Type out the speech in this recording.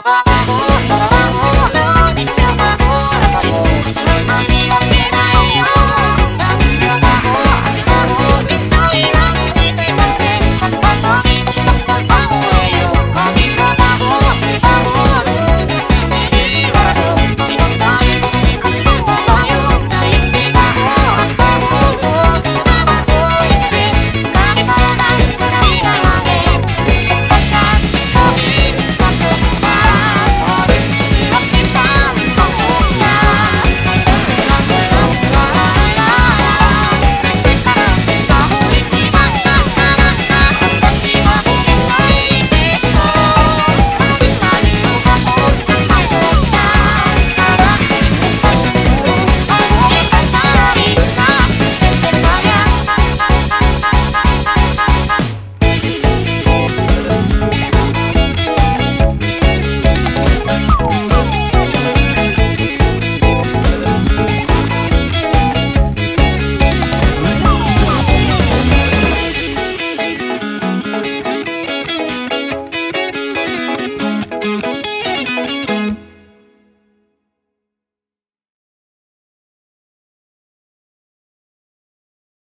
ば